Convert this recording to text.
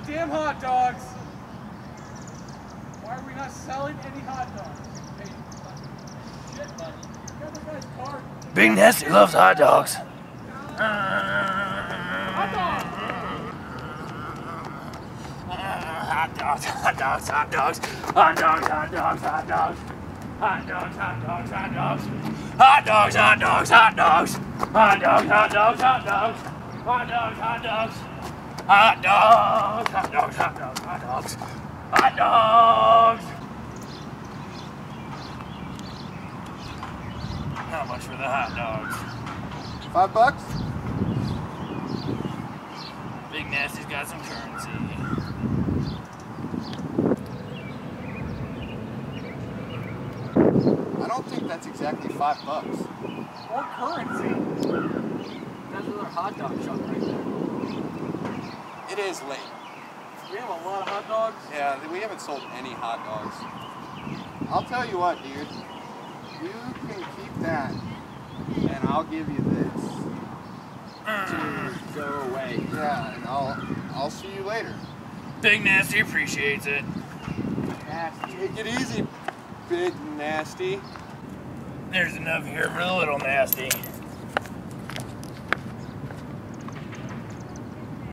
goddamn hot dogs. Why are we not selling any hot dogs? Hey, shit, buddy. You got the guy's card. Big Nasty loves hot dogs. Hot dog! Hot dogs, hot dogs, hot dogs, hot dogs, hot dogs, hot dogs. Hot dogs, hot dogs, hot dogs. Hot dogs, hot dogs, hot dogs. Hot dogs, hot dogs, hot dogs. Hot dogs, hot dogs. Hot dogs, hot dogs, hot dogs, hot dogs. Hot dogs. How much for the hot dogs? Five bucks? Big Nasty's got some currency. I don't think that's exactly five bucks. Or currency. That's another hot dog shop right there. It is late. We have a lot of hot dogs. Yeah, we haven't sold any hot dogs. I'll tell you what, dude. You can keep that, and I'll give you this to go away. Yeah, and I'll I'll see you later. Big Nasty appreciates it. Take it easy, big nasty. There's enough here for the little nasty.